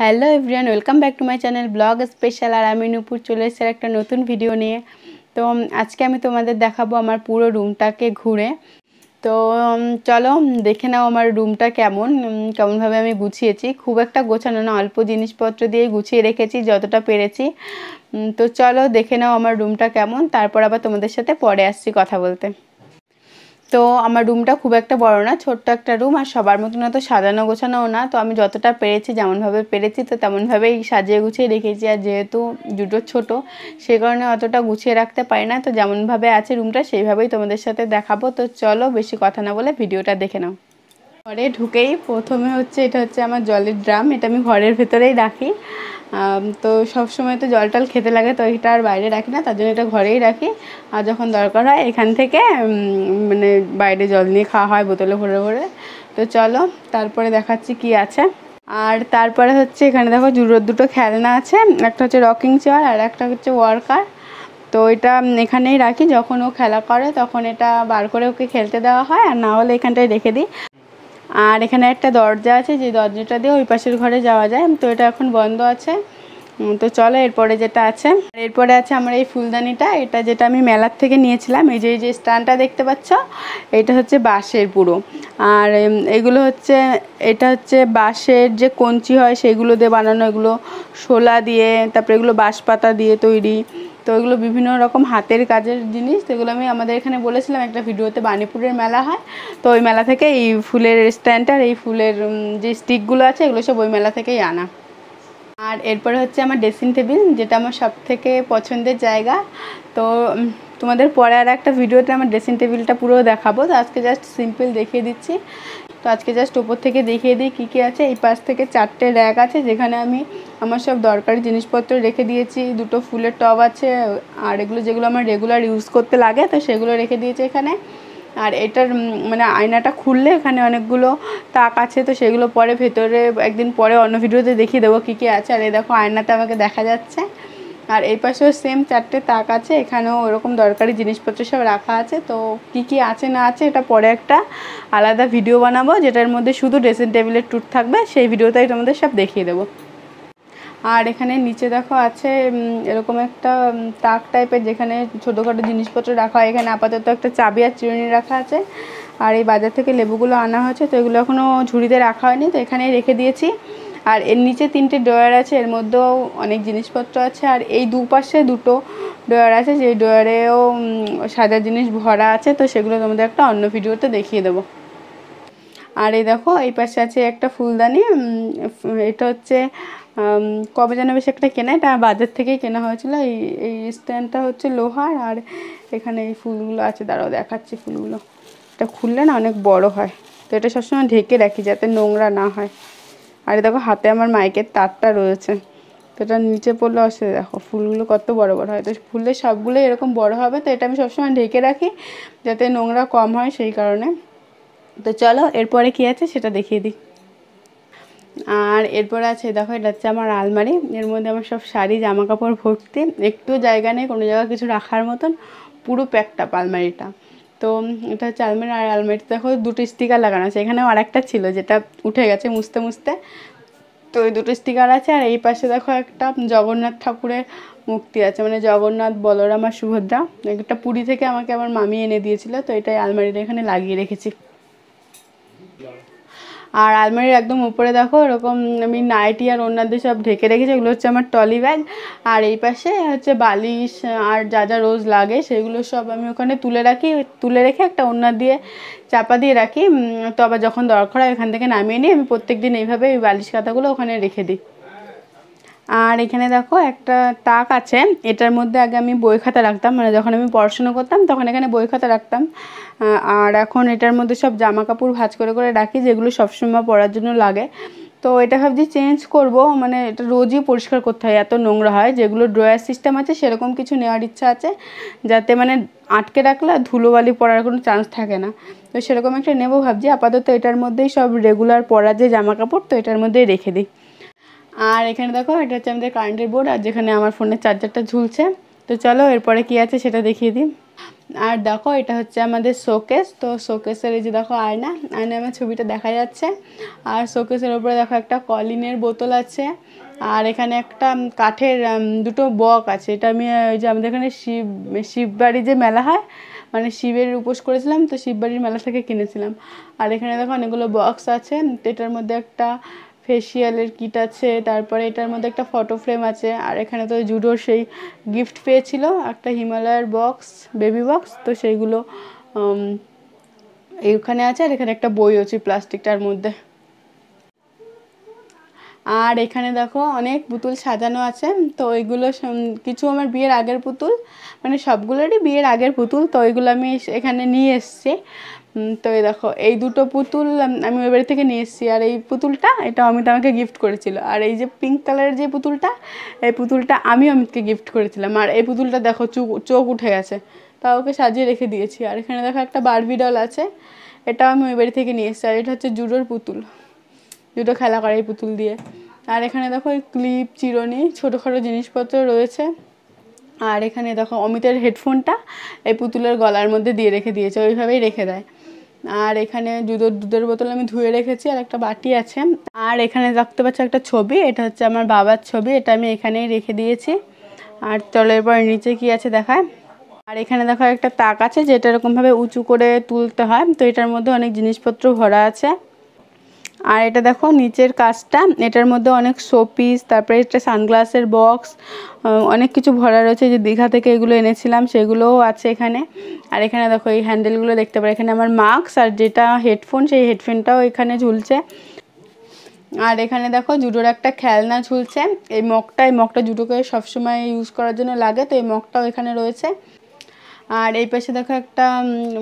Hello everyone welcome back to my channel blog special আর আমি নুপুর চলে এসেছি একটা নতুন ভিডিও নিয়ে। তো আজকে আমি তোমাদের দেখাবো আমার পুরো রুমটাকে ঘুরে। তো চলো দেখে নাও আমার রুমটা কেমন কেমনভাবে আমি গুছিয়েছি। খুব একটা গোছানো না, অল্প জিনিসপত্র দিয়েই গুছিয়ে রেখেছি, যতটা পেরেছি। তো চলো, দেখে নাও আমার রুমটা কেমন, তারপর আবার তোমাদের সাথে পরে আসছি কথা বলতে। তো আমার রুমটা খুব একটা বড় না, ছোট্ট একটা রুম আর সবার মতন অত সাজানো গোছানোও না। তো আমি যতটা পেরেছি, যেমনভাবে পেরেছি, তো তেমনভাবেই সাজিয়ে গুছিয়ে রেখেছি। আর যেহেতু দুটো ছোট, সে কারণে অতটা গুছিয়ে রাখতে পারি না। তো যেমনভাবে আছে রুমটা সেইভাবেই তোমাদের সাথে দেখাবো। তো চলো, বেশি কথা না বলে ভিডিওটা দেখে নাও। ঘরে ঢুকেই প্রথমে হচ্ছে এটা হচ্ছে আমার জলের ড্রাম, এটা আমি ঘরের ভেতরেই রাখি। তো সব সময় তো জল টল খেতে লাগে, তো এটা আর বাইরে রাখি না, তার জন্য এটা ঘরেই রাখি। আর যখন দরকার হয় এখান থেকে মানে বাইরে জল নিয়ে খাওয়া হয় বোতলে ভরে ভরে। তো চলো, তারপরে দেখাচ্ছি কি আছে। আর তারপরে হচ্ছে এখানে দেখো জুড়োর দুটো খেলনা আছে, একটা হচ্ছে রকিং চেয়ার আর একটা হচ্ছে ওয়ার্কার। তো এটা এখানেই রাখি, যখন ও খেলা করে তখন এটা বার করে ওকে খেলতে দেওয়া হয়, আর না হলে এখানটায় রেখে দিই। আর এখানে একটা দরজা আছে, যে দরজাটা দিয়ে ওই পাশের ঘরে যাওয়া যায়। তো এটা এখন বন্ধ আছে। তো চলো এরপরে যেটা আছে। এরপরে আছে আমার এই ফুলদানিটা। এটা যেটা আমি মেলার থেকে নিয়েছিলাম, এই যে এই যে স্ট্যান্ডটা দেখতে পাচ্ছ, এটা হচ্ছে বাঁশের পুরো। আর এগুলো হচ্ছে, এটা হচ্ছে বাঁশের যে কঞ্চি হয়, সেগুলো দিয়ে বানানো। এগুলো শোলা দিয়ে, তারপরে এগুলো বাঁশ পাতা দিয়ে তৈরি। তো এগুলো বিভিন্ন রকম হাতের কাজের জিনিস, তো এগুলো আমি আমাদের এখানে বলেছিলাম একটা ভিডিওতে বানিপুরের মেলা হয়। তো ওই মেলা থেকে এই ফুলের স্ট্যান্ডটার এই ফুলের যে স্টিকগুলো আছে, এগুলো সব ওই মেলা থেকেই আনা। আর এরপরে হচ্ছে আমার ড্রেসিং টেবিল, যেটা আমার সব থেকে পছন্দের জায়গা। তো তোমাদের পরে আর একটা ভিডিওতে আমার ড্রেসিং টেবিলটা পুরো দেখাবো। তো আজকে জাস্ট সিম্পল দেখিয়ে দিচ্ছি। তো আজকে জাস্ট ওপর থেকে দেখিয়ে দিই কী কী আছে। এই পাশ থেকে চারটে র্যাক আছে, যেখানে আমি আমার সব দরকারি জিনিসপত্র রেখে দিয়েছি। দুটো ফুলের টব আছে, আর এগুলো যেগুলো আমার রেগুলার ইউজ করতে লাগে, তো সেগুলো রেখে দিয়েছি এখানে। আর এটার মানে আয়নাটা খুললে এখানে অনেকগুলো তাক আছে, তো সেগুলো পরে ভেতরে, একদিন পরে অন্য ভিডিওতে দেখিয়ে দেবো কী কী আছে। আর এই দেখো আয়নাতে আমাকে দেখা যাচ্ছে। আর এই পাশেও সেম চারটে তাক আছে, এখানেও ওরকম দরকারি জিনিসপত্র সব রাখা আছে। তো কী কী আছে না আছে এটা পরে একটা আলাদা ভিডিও বানাবো, যেটার মধ্যে শুধু ড্রেসিং টেবিলের ট্যুর থাকবে, সেই ভিডিওটাই তোমাদের সব দেখিয়ে দেবো। আর এখানে নিচে দেখো আছে এরকম একটা তাক টাইপের যেখানে ছোটোখাটো জিনিসপত্র রাখা হয়। এখানে আপাতত একটা চাবি আর চিরুনি রাখা আছে। আর এই বাজার থেকে লেবুগুলো আনা হয়েছে, তো এগুলো এখনও ঝুড়িতে রাখা হয়নি, তো এখানেই রেখে দিয়েছি। আর এর নিচে তিনটে ড্রয়ার আছে, এর মধ্যেও অনেক জিনিসপত্র আছে, আর এই দুপাশে দুটো ড্রয়ার আছে, যেই ড্রয়ারেও সাজার জিনিস ভরা আছে, তো সেগুলো তোমাদের একটা অন্য ভিডিওতে দেখিয়ে দেবো। আর এই দেখো, এই পাশে আছে একটা ফুলদানি এটা হচ্ছে কবে যেন বেশ একটা কেনা, এটা বাজার থেকেই কেনা হয়েছিল, এই এই স্ট্যান্ডটা হচ্ছে লোহার, আর এখানে এই ফুলগুলো আছে, দাঁড়াও দেখাচ্ছি ফুলগুলো। এটা খুললে না অনেক বড় হয়, তো এটা সবসময় ঢেকে রাখি যাতে নোংরা না হয়। আর দেখো হাতে আমার মাইকের তারটা রয়েছে। তো এটা নিচে পড়লে অসুবিধা দেখো ফুলগুলো কত বড় বড় হয়। তো ফুলের সবগুলো এরকম বড় হবে, তো এটা আমি সবসময় ঢেকে রাখি যাতে নোংরা কম হয় সেই কারণে। তো চলো, এরপরে কি আছে সেটা দেখিয়ে দিই। আর এরপরে আছে, দেখো এটা হচ্ছে আমার আলমারি। এর মধ্যে আমার সব শাড়ি জামা কাপড় ভর্তি। একটু জায়গা নেই, কোনো জায়গায় কিছু রাখার মতন। পুরো প্যাকটা আলমারিটা। তো এটা হচ্ছে আলমারি আর আলমারিতে দেখো দুটো স্টিকার লাগানো আছে। এখানেও আরেকটা ছিল যেটা উঠে গেছে মুছতে মুছতে। তো ওই দুটো স্টিকার আছে আর এই পাশে দেখো একটা জগন্নাথ ঠাকুরের মুক্তি আছে মানে জগন্নাথ, বলরাম আর সুভদ্রা। একটা পুরী থেকে আমাকে আমার মামি এনে দিয়েছিল, তো এটাই আলমারিটা এখানে লাগিয়ে রেখেছি। আর আলমারির একদম উপরে দেখো এরকম আমি নাইটি আর অন্যান্য সব ঢেকে রেখেছি। এগুলো হচ্ছে আমার টলি ব্যাগ। আর এই পাশে হচ্ছে বালিশ, আর যা যা রোজ লাগে সেগুলো সব আমি ওখানে তুলে রাখি। তুলে রেখে একটা ওড়না দিয়ে চাপা দিয়ে রাখি। তো আবার যখন দরকার হয় এখান থেকে নামিয়ে নিই। আমি প্রত্যেক দিন এইভাবে এই বালিশ কাঁথাগুলো ওখানে রেখে দিই। আর এখানে দেখো একটা তাক আছে। এটার মধ্যে আগে আমি বই খাতা রাখতাম মানে যখন আমি পড়াশুনো করতাম তখন এখানে বই খাতা রাখতাম। আর এখন এটার মধ্যে সব জামা কাপড় ভাঁজ করে করে রাখি, যেগুলো সবসময় পরার জন্য লাগে। তো এটা ভাবছি চেঞ্জ করব মানে এটা রোজই পরিষ্কার করতে হয়, এত নোংরা হয়। যেগুলো ড্রয়ার সিস্টেম আছে সেরকম কিছু নেওয়ার ইচ্ছা আছে, যাতে মানে আটকে রাখলে ধুলোবালি পড়ার কোনো চান্স থাকে না। তো সেরকম একটা নেব ভাবছি। আপাতত এটার মধ্যেই সব রেগুলার পরা যে জামা কাপড় তো এটার মধ্যেই রেখে দিই। আর এখানে দেখো, এটা হচ্ছে আমাদের কারেন্টের বোর্ড আর যেখানে আমার ফোনের চার্জারটা ঝুলছে। তো চলো, এরপরে কি আছে সেটা দেখিয়ে দিই। আর দেখো, এটা হচ্ছে আমাদের শোকেস তো শোকেসের এই যে দেখো আয়না আয়না আমার ছবিটা দেখা যাচ্ছে। আর শোকেসের ওপরে দেখো একটা কলিনের বোতল আছে, আর এখানে একটা কাঠের দুটো বক আছে। এটা আমি ওই যে আমাদের এখানে শিব শিববাড়ি যে মেলা হয় মানে শিবের উপোস করেছিলাম, তো শিববাড়ির মেলা থেকে কিনেছিলাম। আর এখানে দেখো অনেকগুলো বক্স আছে, তো এটার মধ্যে একটা ফেসিয়ালের কিট আছে, তারপরে এটার মধ্যে একটা ফটো ফ্রেম আছে, আর এখানে তো জুডোর সেই গিফট পেয়েছিল, একটা হিমালয়ার বক্স বেবি বক্স তো সেইগুলো এইখানে আছে আর এখানে একটা বই আছে প্লাস্টিকটার মধ্যে। আর এখানে দেখো অনেক পুতুল সাজানো আছে, তো ওইগুলো কিছু আমার বিয়ের আগের পুতুল মানে সবগুলোরই বিয়ের আগের পুতুল, তো ওইগুলো আমি এখানে নিয়ে এসছি। তো এই দেখো, এই দুটো পুতুল আমি ওই বাড়ি থেকে নিয়ে এসেছি। আর এই পুতুলটা এটা অমিত আমাকে গিফট করেছিল। আর এই যে পিঙ্ক কালারের যে পুতুলটা, এই পুতুলটা আমি অমিতকে গিফট করেছিলাম। আর এই পুতুলটা দেখো চোখ চোখ উঠে গেছে। তা ওকে সাজিয়ে রেখে দিয়েছি। আর এখানে দেখো একটা বারবি ডল আছে। এটাও আমি ওই বাড়ি থেকে নিয়ে এসেছি। আর এটা হচ্ছে জুডোর পুতুল। জুডো খেলা করে এই পুতুল দিয়ে। আর এখানে দেখো ক্লিপ চিরনি, ছোটোখাটো জিনিসপত্র রয়েছে। আর এখানে দেখো, অমিতের হেডফোনটা এই পুতুলের গলার মধ্যে দিয়ে রেখে দিয়েছে। ওইভাবেই রেখে দেয়। আর এখানে দুধের দুধের বোতল আমি ধুয়ে রেখেছি, আর একটা বাটি আছে। আর এখানে দেখতে পাচ্ছি একটা ছবি, এটা হচ্ছে আমার বাবার ছবি, এটা আমি এখানেই রেখে দিয়েছি। আর তলের পর নিচে কি আছে দেখায়? আর এখানে দেখো একটা তাক আছে, যেটা এরকমভাবে উঁচু করে তুলতে হয়। তো এটার মধ্যে অনেক জিনিসপত্র ভরা আছে। আর এটা দেখো, নিচের কাজটা। এটার মধ্যে অনেক শোপিস তারপরে একটা সানগ্লাসের বক্স অনেক কিছু ভরা রয়েছে। যে দীঘা থেকে এগুলো এনেছিলাম, সেগুলোও আছে এখানে। আর এখানে দেখো, এই হ্যান্ডেলগুলো দেখতে পারো। এখানে আমার মাস্ক আর যেটা হেডফোন সেই হেডফোনটাও এখানে ঝুলছে। আর এখানে দেখো, জুডোর একটা খেলনা ঝুলছে। এই মগটা এই মগটা জুডোকে সবসময় ইউজ করার জন্য লাগে, তো এই মগটাও এখানে রয়েছে। আর এই পাশে দেখো একটা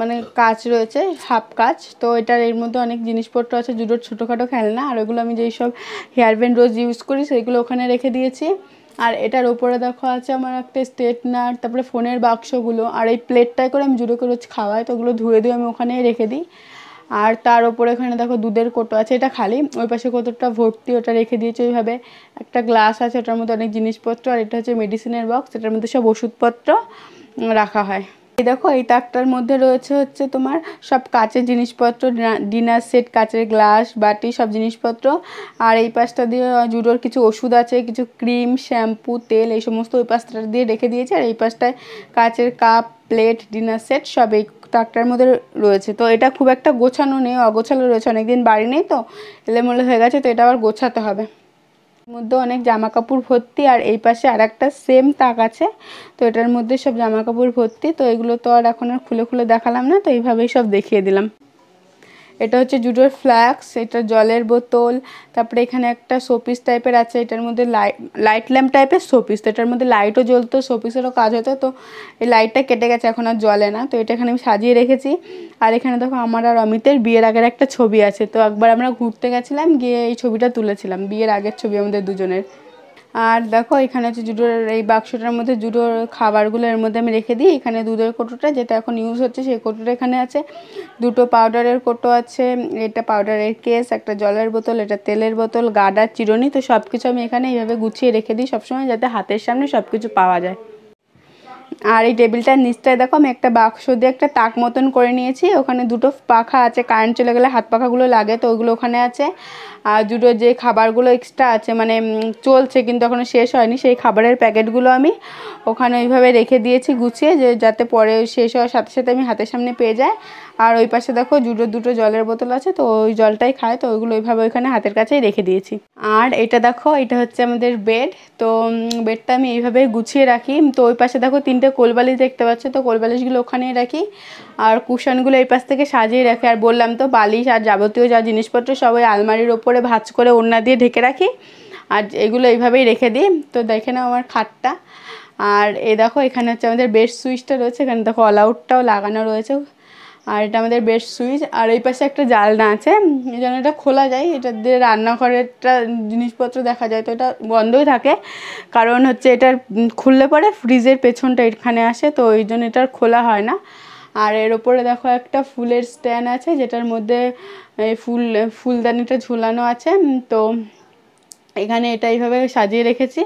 মানে কাজ রয়েছে, হাফ কাজ তো এটার এর মধ্যে অনেক জিনিসপত্র আছে, জুডোর ছোটোখাটো খেলনা। আর ওগুলো আমি যেই সব হেয়ার ব্যান্ড রোজ ইউজ করি, সেইগুলো ওখানে রেখে দিয়েছি। আর এটার ওপরে দেখো আছে আমার একটা স্টেটনার তারপরে ফোনের বাক্সগুলো। আর এই প্লেটটায় করে আমি জুডোকে রোজ খাওয়াই, তো ওগুলো ধুয়ে ধুয়ে আমি ওখানেই রেখে দিই। আর তার ওপরে এখানে দেখো দুধের কোটো আছে, এটা খালি। ওই পাশে কতটা ভর্তি ওটা রেখে দিয়েছে ওইভাবে। একটা গ্লাস আছে, ওটার মধ্যে অনেক জিনিসপত্র। আর এটা হচ্ছে মেডিসিনের বক্স এটার মধ্যে সব ওষুধপত্র। রাখা হয়। এই দেখো, এই তাকটার মধ্যে রয়েছে হচ্ছে তোমার সব কাচের জিনিসপত্র ডিনার সেট, কাচের গ্লাস, বাটি, সব জিনিসপত্র। আর এই পাশটা দিয়ে জুডোর কিছু ওষুধ আছে, কিছু ক্রিম, শ্যাম্পু, তেল, এই সমস্ত ওই পাশটা দিয়ে রেখে দিয়েছে। আর এই পাশটায় কাচের কাপ, প্লেট, ডিনার সেট, সব এই তাকটার মধ্যে রয়েছে। তো এটা খুব একটা গোছানো নেই, অগোছালো রয়েছে, অনেকদিন বাড়ি নেই তো, এলেমলে হয়ে গেছে, তো এটা আবার গোছাতে হবে। মধ্যে অনেক জামা কাপড় ভর্তি আর এই পাশে আর একটা সেম তাক আছে। তো এটার মধ্যে সব জামা কাপড় ভর্তি। তো এগুলো তো আর এখন আর খুলে খুলে দেখালাম না, তো এইভাবেই সব দেখিয়ে দিলাম। এটা হচ্ছে জুডোর ফ্ল্যাক্স, এটা জলের বোতল, তারপরে এখানে একটা শোপিস টাইপের আছে, এটার মধ্যে লাইট লাইট ল্যাম্প টাইপের শোপিস, তো এটার মধ্যে লাইটও জ্বলতো, শোপিসেরও কাজ হতো, তো এই লাইটটা কেটে গেছে, এখন আর জ্বলে না, তো এটা এখানে আমি সাজিয়ে রেখেছি। আর এখানে দেখো আমার আর অমিতের বিয়ের আগের একটা ছবি আছে, তো একবার আমরা ঘুরতে গেছিলাম, গিয়ে এই ছবিটা তুলেছিলাম, বিয়ের আগের ছবি আমাদের দুজনের। আর দেখো, এখানে হচ্ছে জুডোর এই বাক্সটার মধ্যে জুডোর খাবারগুলো এর মধ্যে আমি রেখে দিই। এখানে দুধের কোটোটা, যেটা এখন ইউজ হচ্ছে, সেই কোটোটা এখানে আছে। দুটো পাউডারের কোটো আছে, এটা পাউডারের কেস একটা জলের বোতল, এটা তেলের বোতল গাডার চিরনি। তো সব কিছু আমি এখানে এইভাবে গুছিয়ে রেখে দিই সবসময়, যাতে হাতের সামনে সব কিছু পাওয়া যায়। আর এই টেবিলটার নিচটায় দেখো, আমি একটা বাক্স দিয়ে একটা তাক মতন করে নিয়েছি। ওখানে দুটো পাখা আছে, কারেন্ট চলে গেলে হাত পাখাগুলো লাগে, তো ওইগুলো ওখানে আছে। আর দুটো যে খাবারগুলো এক্সট্রা আছে মানে চলছে কিন্তু এখনও শেষ হয়নি, সেই খাবারের প্যাকেটগুলো আমি ওখানে ওইভাবে রেখে দিয়েছি গুছিয়ে, যে যাতে পরে শেষ হওয়ার সাথে সাথে আমি হাতের সামনে পেয়ে যাই। আর ওই পাশে দেখো দুটো দুটো জলের বোতল আছে, তো ওই জলটাই খায়, তো ওইগুলো ওইভাবে ওইখানে হাতের কাছেই রেখে দিয়েছি। আর এটা দেখো, এটা হচ্ছে আমাদের বেড, তো বেডটা আমি এইভাবে গুছিয়ে রাখি। তো ওই পাশে দেখো তিনটে কোলবালিশ দেখতে পাচ্ছ, তো কোলবালিশগুলো ওখানেই রাখি। আর কুশনগুলো এই পাশ থেকে সাজিয়ে রাখি। আর বললাম তো, বালিশ আর যাবতীয় যা জিনিসপত্র সবাই আলমারির ওপরে ভাজ করে ওড়না দিয়ে ঢেকে রাখি। আর এগুলো এইভাবেই রেখে দিই। তো দেখে নাও আমার খাটটা। আর এ দেখো, এখানে হচ্ছে আমাদের বেড সুইচটা রয়েছে, এখানে দেখো অল আউটটাও লাগানো রয়েছে। আর এটা আমাদের বেস্ট সুইচ, আর এই পাশে একটা জালনা আছে। এই জন্য এটা খোলা যায়, এটা দিয়ে রান্নাঘরেরটা জিনিসপত্র দেখা যায়। তো এটা বন্ধই থাকে, কারণ হচ্ছে এটার খুললে পরে ফ্রিজের পেছনটা এখানে আসে, তো ওই জন্য এটার খোলা হয় না। আর এর ওপরে দেখো একটা ফুলের স্ট্যান্ড আছে, যেটার মধ্যে এই ফুল, ফুলদানিটা ঝুলানো আছে। তো এখানে এটা এইভাবে সাজিয়ে রেখেছি।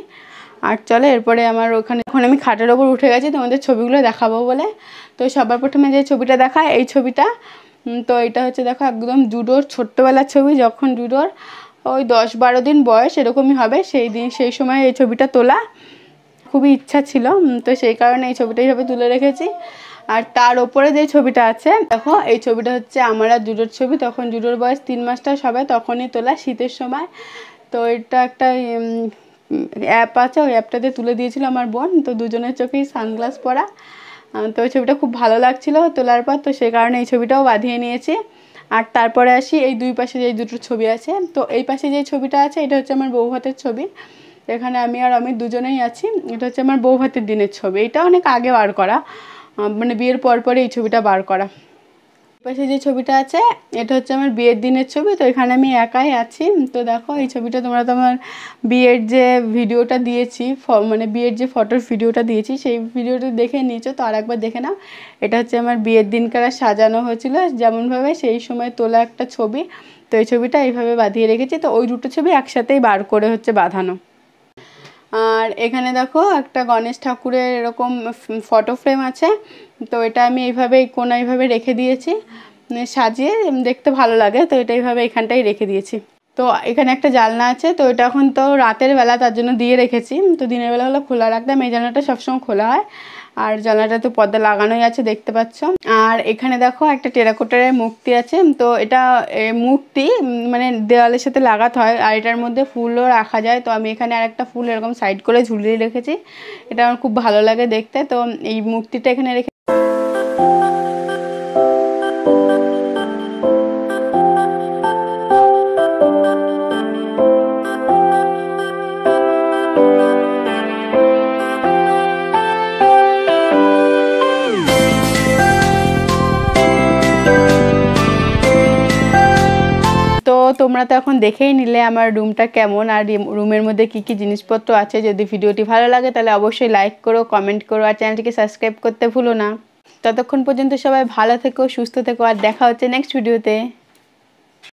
আর চলে, এরপরে আমার ওখানে, এখন আমি খাটের ওপর উঠে গেছি, তোমাদের ছবিগুলো দেখাবো বলে। তো সবার প্রথমে যে ছবিটা দেখা, এই ছবিটা তো এটা হচ্ছে দেখো একদম জুডোর ছোট্টবেলার ছবি, যখন জুডোর ওই দশ বারো দিন বয়স এরকমই হবে, সেই দিন, সেই সময় এই ছবিটা তোলা খুবই ইচ্ছা ছিল তো সেই কারণে এই ছবিটা এইভাবে তুলে রেখেছি। আর তার ওপরে যে ছবিটা আছে, দেখো, এই ছবিটা হচ্ছে আমার আর জুডোর ছবি, তখন জুডোর বয়স তিন মাসটা সবাই তখনই তোলা শীতের সময়। তো এটা একটা অ্যাপ আছে, ওই অ্যাপটাতে তুলে দিয়েছিল আমার বোন। তো দুজনের চোখেই সানগ্লাস পরা। তো ওই ছবিটা খুব ভালো লাগছিল তোলার পর। তো সেই কারণে এই ছবিটাও বাঁধিয়ে নিয়েছি। আর তারপরে আসি, এই দুই পাশে যে দুটো ছবি আছে। তো এই পাশে যে ছবিটা আছে, এটা হচ্ছে আমার বউ ভাতের ছবি। এখানে আমি আর আমি দুজনেই আছি। এটা হচ্ছে আমার বউ ভাতের দিনের ছবি। এটা অনেক আগে বার করা। মানে বিয়ের পর পরে এই ছবিটা বার করা। পাশে যে ছবিটা আছে, এটা হচ্ছে আমার বিয়ের দিনের ছবি, তো এখানে আমি একাই আছি। তো দেখো, এই ছবিটা তোমরা তো আমার বিয়ের যে ভিডিওটা দিয়েছি মানে বিয়ের যে ফটোর ভিডিওটা দিয়েছি, সেই ভিডিওটা দেখে নিয়েছো, তো আর একবার দেখে নাও। এটা হচ্ছে আমার বিয়ের দিনকার সাজানো হয়েছিল, যেমনভাবে সেই সময় তোলা একটা ছবি। তো এই ছবিটা এইভাবে বাঁধিয়ে রেখেছি, তো ওই দুটো ছবি একসাথেই বার করে হচ্ছে বাঁধানো। আর এখানে দেখো একটা গণেশ ঠাকুরের এরকম ফটো ফ্রেম আছে। তো এটা আমি এইভাবে কোনো এইভাবে রেখে দিয়েছি। সাজিয়ে দেখতে ভালো লাগে, তো এটা এইভাবে এখানটাই রেখে দিয়েছি। তো এখানে একটা জালনা আছে, তো এটা এখন তো রাতের বেলা তার জন্য দিয়ে রেখেছি। তো দিনের বেলা হলো খোলা রাখতাম, এই জানলাটা সবসময় খোলা হয়। আর জানলাটা তো পর্দা লাগানোই আছে দেখতে পাচ্ছ। আর এখানে দেখো একটা টেরাকোটারের মূর্তি আছে তো এটা উম, মানে দেওয়ালের সাথে লাগাতে হয় আর এটার মধ্যে ফুলও রাখা যায়। তো আমি এখানে আর একটা ফুল এরকম সাইড করে ঝুলিয়ে রেখেছি এটা আমার খুব ভালো লাগে দেখতে। তো এই মূর্তিটা এখানে রেখে তোমরা তো এখন দেখেই নিলে আমার রুমটা কেমন, আর রুমের মধ্যে কি কি জিনিসপত্র আছে, যদি ভিডিওটি ভালো লাগে তাহলে অবশ্যই লাইক করো কমেন্ট করো, আর চ্যানেলটিকে সাবস্ক্রাইব করতে ভুলো না। ততক্ষণ পর্যন্ত সবাই ভালো থেকো, সুস্থ থেকো, আর দেখা হচ্ছে নেক্সট ভিডিওতে